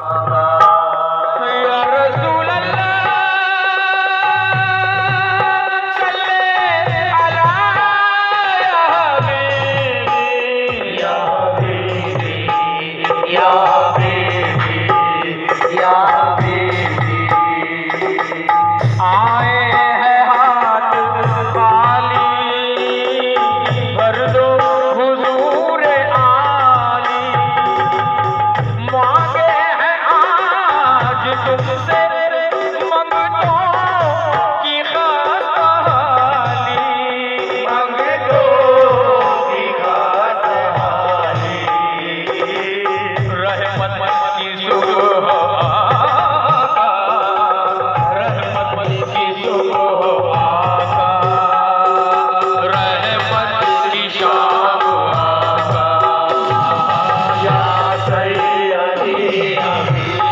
Uh-huh. Amen.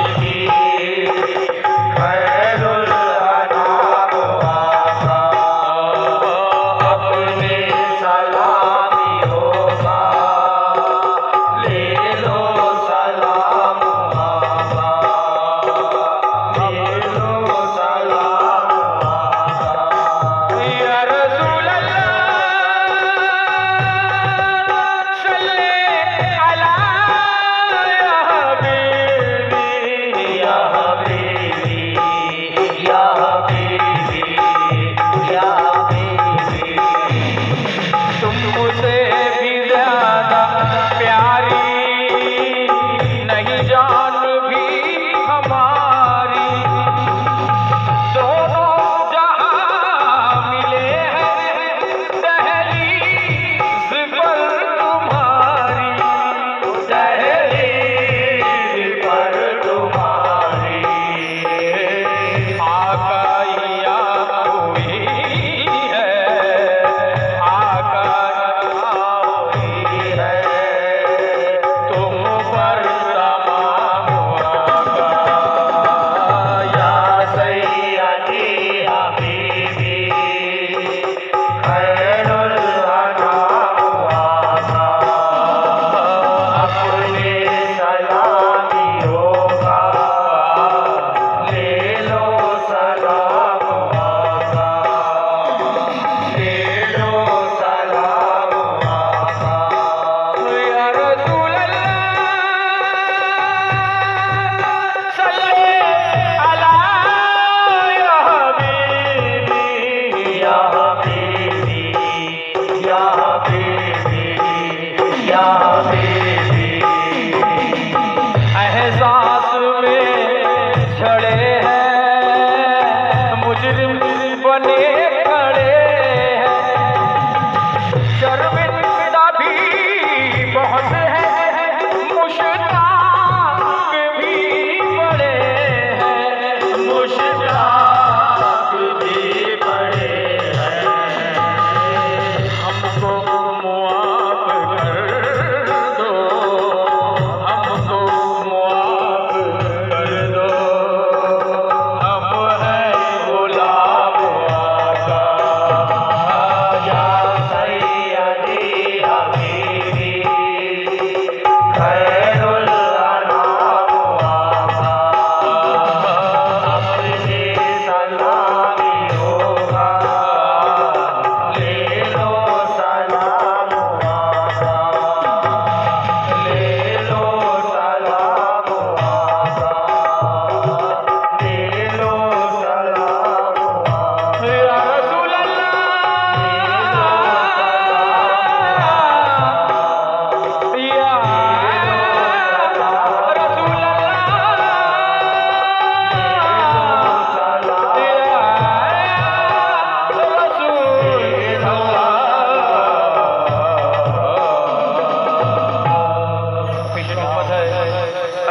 할렐루야.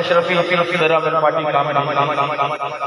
Ashrafi तरह party काम